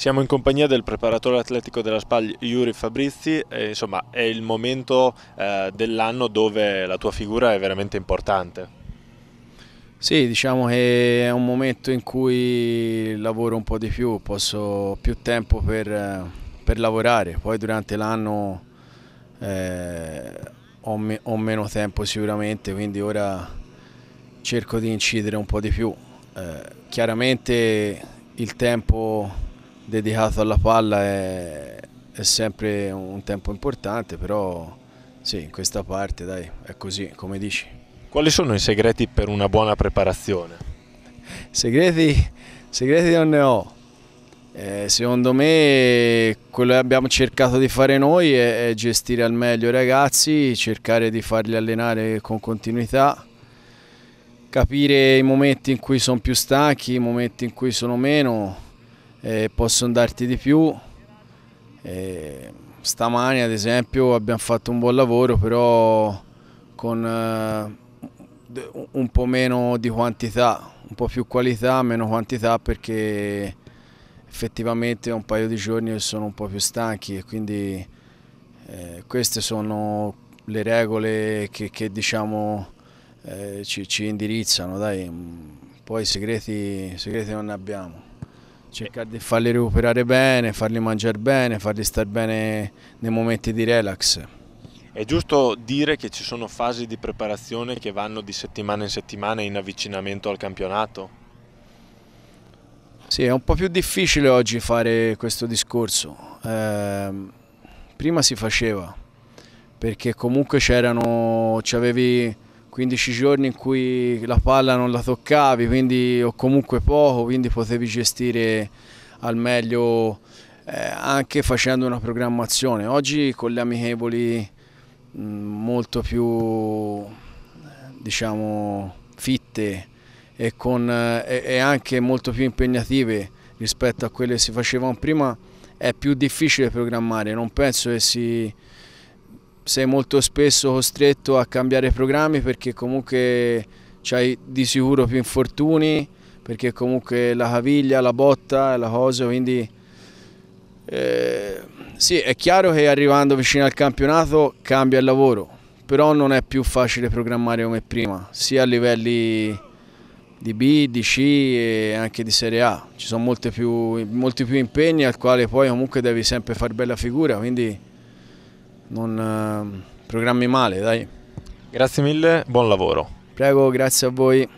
Siamo in compagnia del preparatore atletico della SPAL Yuri Fabrizi e insomma è il momento eh, dell'anno dove la tua figura è veramente importante. Sì, diciamo che è un momento in cui lavoro un po' di più, posso più tempo per, per lavorare, poi durante l'anno eh, ho, me, ho, meno tempo sicuramente, quindi ora cerco di incidere un po' di più. Eh, chiaramente il tempo dedicato alla palla è, è, sempre un tempo importante, però sì, in questa parte dai, è così, come dici. Quali sono i segreti per una buona preparazione? Segreti, segreti non ne ho. Eh, secondo me quello che abbiamo cercato di fare noi è, è gestire al meglio i ragazzi, cercare di farli allenare con continuità, capire i momenti in cui sono più stanchi, i momenti in cui sono meno, eh, possono darti di più. Eh, stamani ad esempio abbiamo fatto un buon lavoro però con eh, un po' meno di quantità, un po' più qualità, meno quantità perché effettivamente un paio di giorni sono un po' più stanchi e quindi eh, queste sono le regole che, che diciamo eh, ci, ci, indirizzano, dai. poi segreti, segreti non ne abbiamo cercare di farli recuperare bene, farli mangiare bene, farli stare bene nei momenti di relax. È giusto dire che ci sono fasi di preparazione che vanno di settimana in settimana in avvicinamento al campionato? Sì, è un po' più difficile oggi fare questo discorso. Eh, prima si faceva, perché comunque c'erano, c'avevi 15 giorni in cui la palla non la toccavi, quindi, o comunque poco, quindi potevi gestire al meglio eh, anche facendo una programmazione. Oggi con le amichevoli mh, molto più diciamo fitte e, con, eh, e anche molto più impegnative rispetto a quelle che si facevano prima è più difficile programmare, non penso che si sei molto spesso costretto a cambiare programmi perché comunque c'hai di sicuro più infortuni, perché comunque la caviglia, la botta, la cosa, quindi eh, sì, è chiaro che arrivando vicino al campionato cambia il lavoro, però non è più facile programmare come prima, sia a livelli di B, di C e anche di Serie A. Ci sono più, molti più impegni al quale poi comunque devi sempre fare bella figura, quindi non eh, programmi male, dai. Grazie mille, buon lavoro. Prego, grazie a voi.